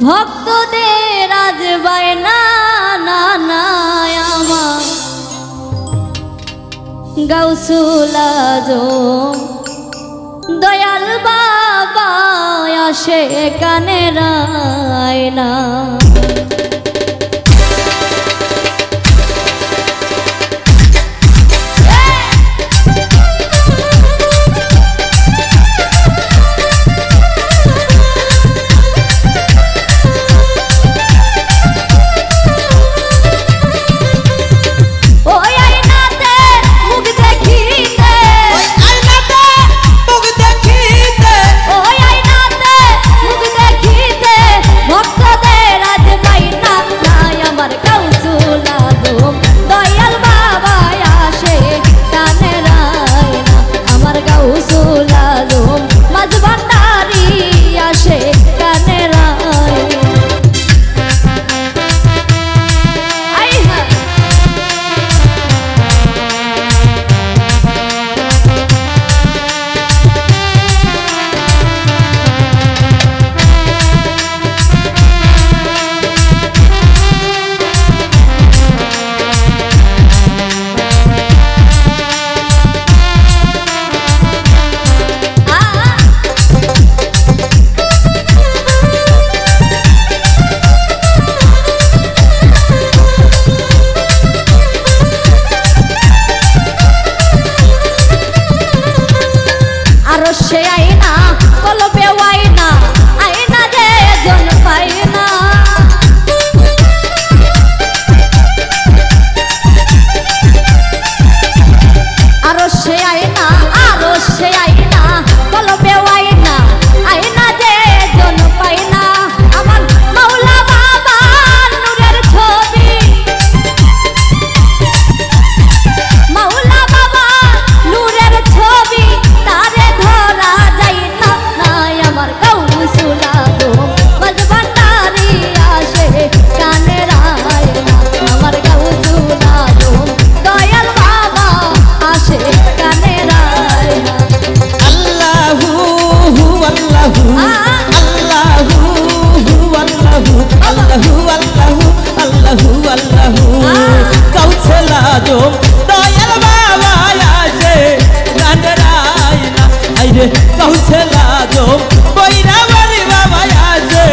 ভক্তদের আজ বায়না না না আমার দয়াল বাবা আসে কানে রায়না পৌঁছলা জো বৈরাবারি বাবা আজে।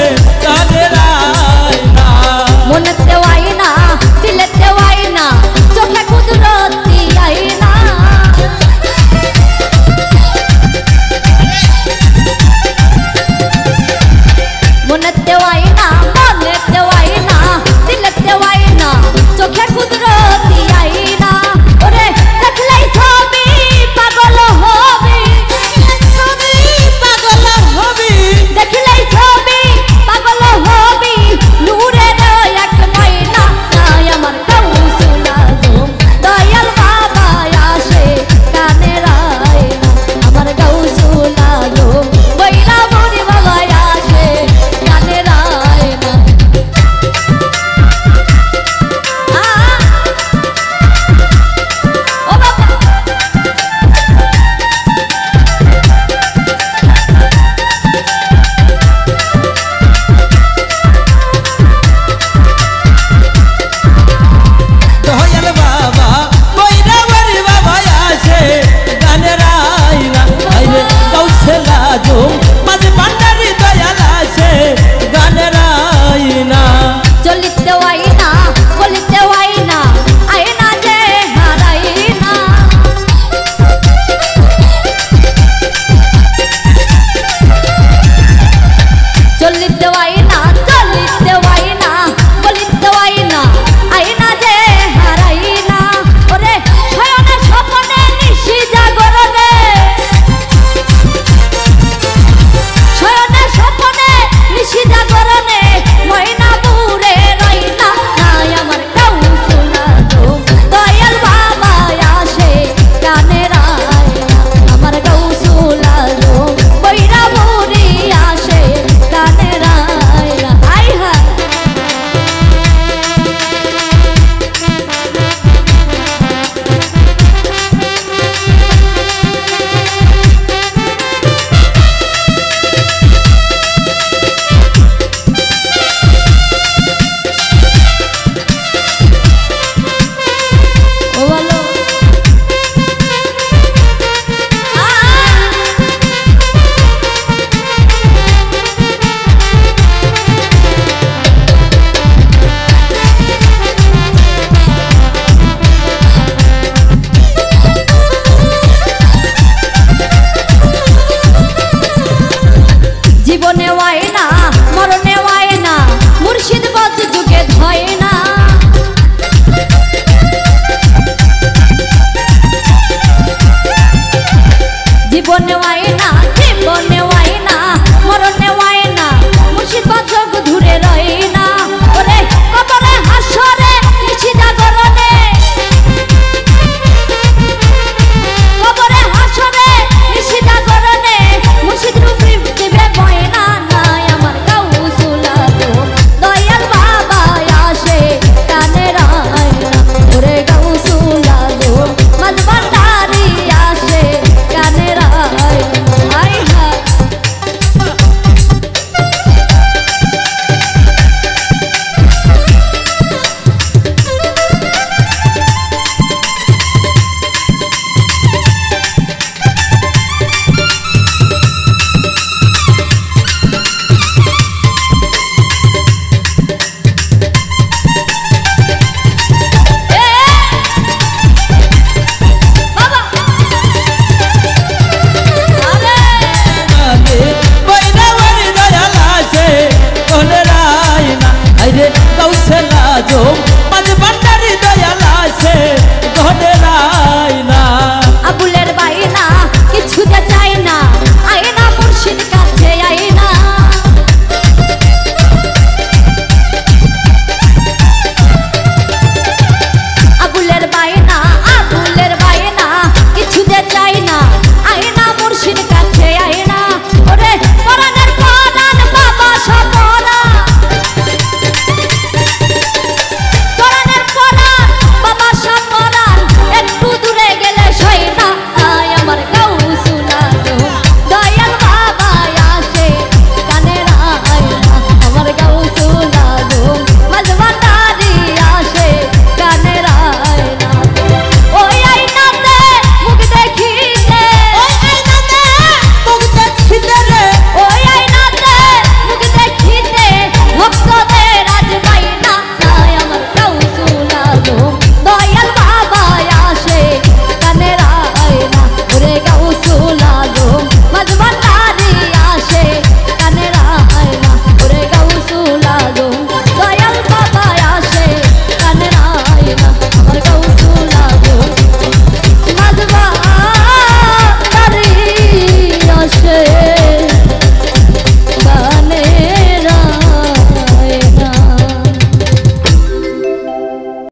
জীবন মায়ের